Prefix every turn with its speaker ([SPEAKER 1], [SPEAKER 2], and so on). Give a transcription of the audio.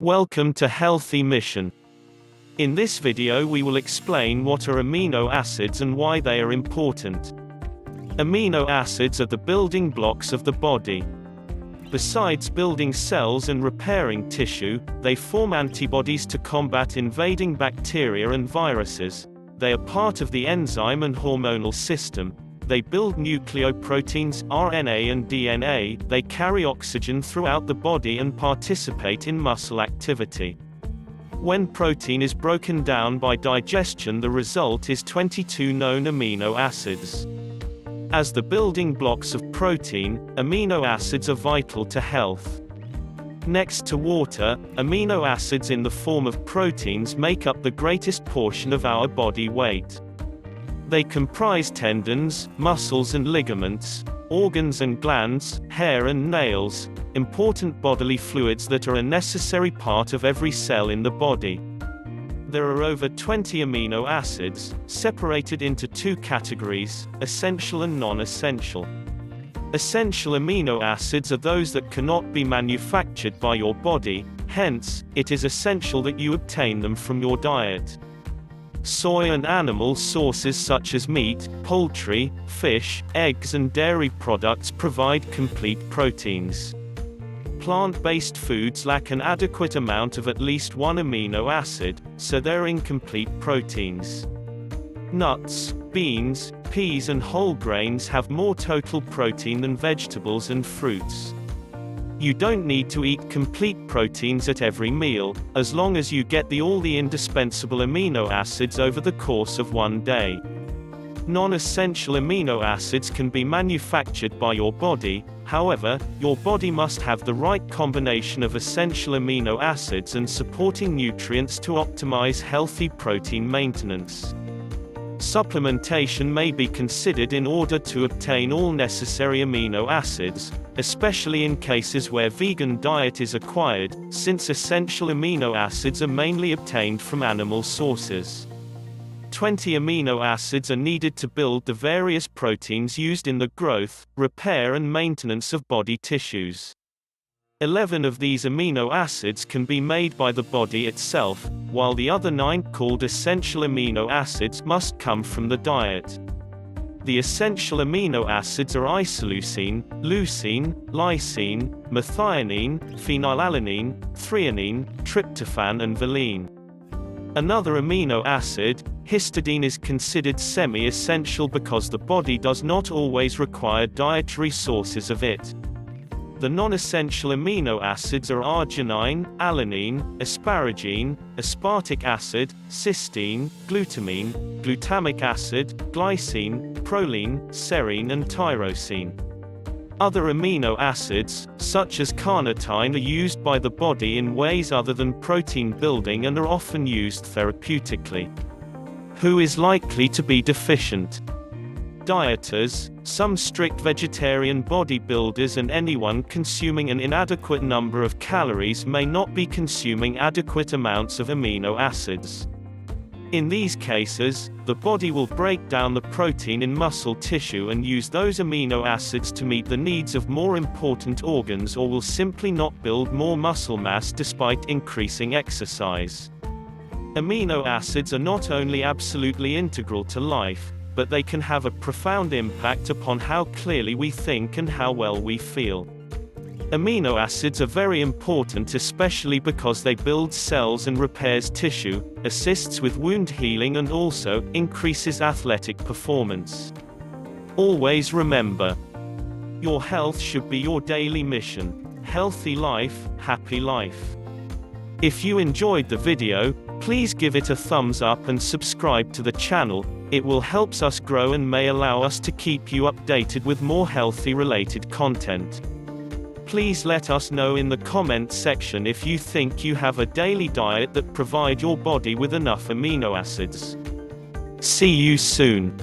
[SPEAKER 1] Welcome to Healthy Mission. In this video we will explain what are amino acids and why they are important. Amino acids are the building blocks of the body. Besides building cells and repairing tissue, they form antibodies to combat invading bacteria and viruses. They are part of the enzyme and hormonal system, they build nucleoproteins, RNA and DNA, they carry oxygen throughout the body and participate in muscle activity. When protein is broken down by digestion the result is 22 known amino acids. As the building blocks of protein, amino acids are vital to health. Next to water, amino acids in the form of proteins make up the greatest portion of our body weight. They comprise tendons, muscles and ligaments, organs and glands, hair and nails, important bodily fluids that are a necessary part of every cell in the body. There are over 20 amino acids, separated into two categories, essential and non-essential. Essential amino acids are those that cannot be manufactured by your body, hence, it is essential that you obtain them from your diet. Soy and animal sources such as meat, poultry, fish, eggs and dairy products provide complete proteins. Plant-based foods lack an adequate amount of at least one amino acid, so they're incomplete proteins. Nuts, beans, peas and whole grains have more total protein than vegetables and fruits. You don't need to eat complete proteins at every meal, as long as you get the all the indispensable amino acids over the course of one day. Non-essential amino acids can be manufactured by your body, however, your body must have the right combination of essential amino acids and supporting nutrients to optimize healthy protein maintenance. Supplementation may be considered in order to obtain all necessary amino acids, especially in cases where vegan diet is acquired, since essential amino acids are mainly obtained from animal sources. 20 amino acids are needed to build the various proteins used in the growth, repair and maintenance of body tissues. 11 of these amino acids can be made by the body itself, while the other 9, called essential amino acids, must come from the diet. The essential amino acids are isoleucine, leucine, lysine, methionine, phenylalanine, threonine, tryptophan and valine. Another amino acid, histidine is considered semi-essential because the body does not always require dietary sources of it. The non-essential amino acids are arginine, alanine, asparagine, aspartic acid, cysteine, glutamine, glutamic acid, glycine, proline, serine and tyrosine. Other amino acids, such as carnitine are used by the body in ways other than protein building and are often used therapeutically. Who is likely to be deficient? Dieters, some strict vegetarian bodybuilders and anyone consuming an inadequate number of calories may not be consuming adequate amounts of amino acids. In these cases, the body will break down the protein in muscle tissue and use those amino acids to meet the needs of more important organs or will simply not build more muscle mass despite increasing exercise. Amino acids are not only absolutely integral to life, but they can have a profound impact upon how clearly we think and how well we feel. Amino acids are very important especially because they build cells and repairs tissue, assists with wound healing and also, increases athletic performance. Always remember, your health should be your daily mission. Healthy life, happy life. If you enjoyed the video, please give it a thumbs up and subscribe to the channel, it will helps us grow and may allow us to keep you updated with more healthy related content. Please let us know in the comment section if you think you have a daily diet that provide your body with enough amino acids. See you soon.